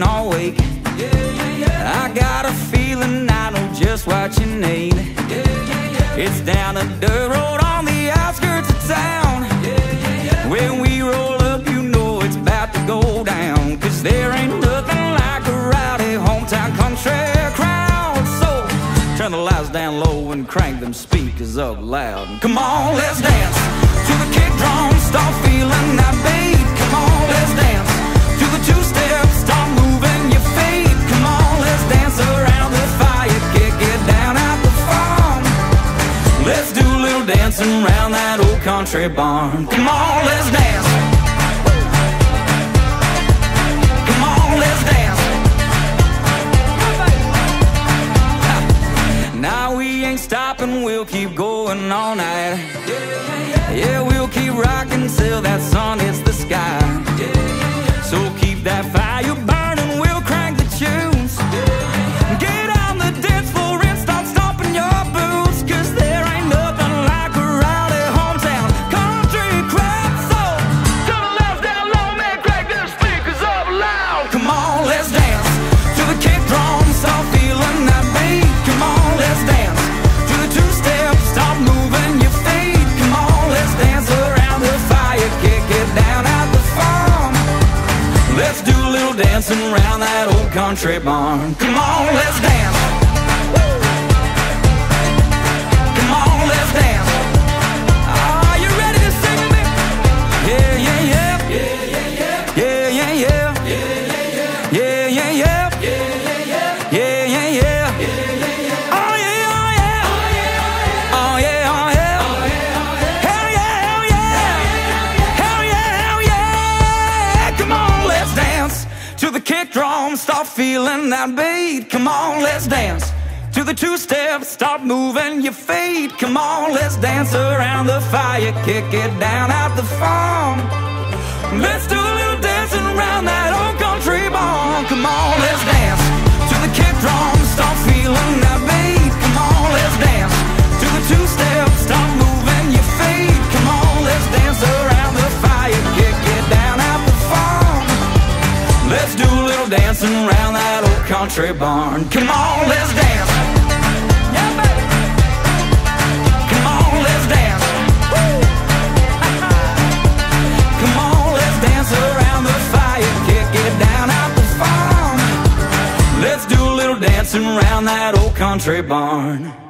and all week. Yeah, yeah, yeah. I got a feeling I know just what you need. It's down a dirt road on the outskirts of town. When we roll up, you know it's about to go down. Cause there ain't nothing like a rowdy hometown country crowd. So turn the lights down low and crank them speakers up loud. And come on, let's dance to the kick drum, start feeling that beat. Country barn. Come on, let's dance. Come on, let's dance. Now we ain't stopping, we'll keep going all night. Yeah, we'll keep rocking till that sun hits the sky. Around that old country barn. Come on, let's dance. Kick drum. Start feeling that beat. Come on, let's dance to the two step. Start moving your feet. Come on, let's dance around the fire. Kick it down at the farm. Let's do a little dancing around that old country barn. Come on, let's dance to the kick drum. Start feeling that beat. Come on, let's dance to the two step. Start moving your feet. Come on, let's dance around the fire. Kick it down at the farm. Let's do little dancing around that old country barn. Come on, let's dance. Yeah, baby. Come on, let's dance. Come on, let's dance around the fire. Kick it down at the farm. Let's do a little dancing around that old country barn.